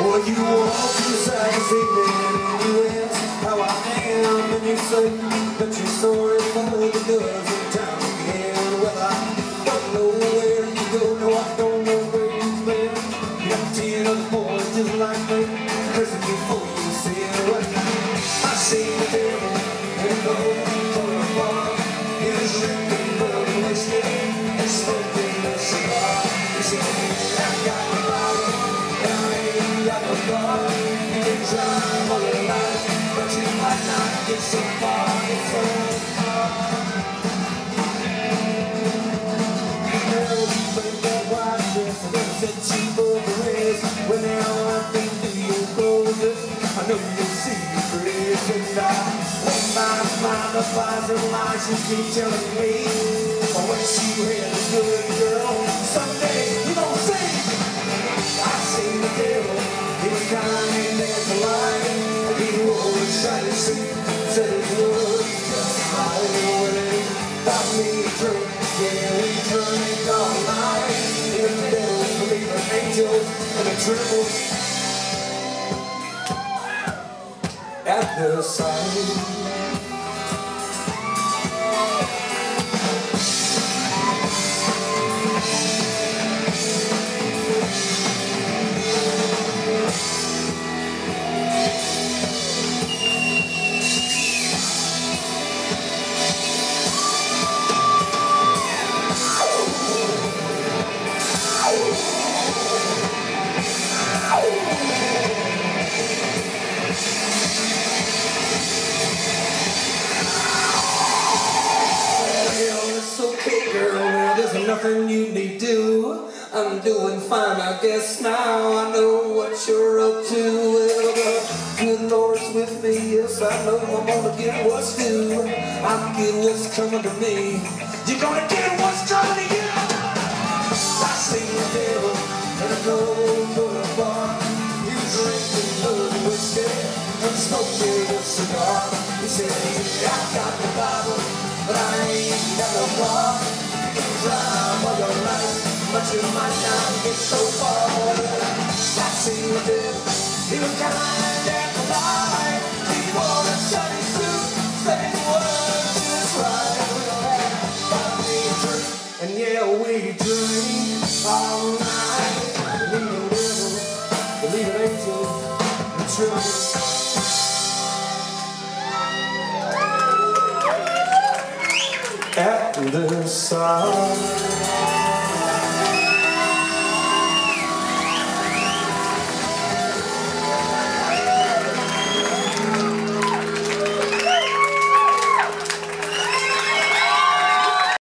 Well, you walk beside this evening and you ask how I am And you say mind the lies and you. keep telling me But when she a good girl Someday you gon' see I seen the devil He was kind and polite He wore a shiny suit Said it just right When he got me a drink Yeah, we drank all night Even the devil believe in angels And the trembles At the sight nothing you need do. I'm doing fine, I guess now. I know what you're up to. Well, the good Lord's with me. Yes, I know I'm gonna get what's due. I'll get what's coming to me. You're gonna get what's coming to you. I see the devil and I go to the bar. He was drinking blood whiskey and smoking a cigar. He said, I got the Bible, but I ain't and yeah, we drink all night. Believe in believe in angels, and. At the side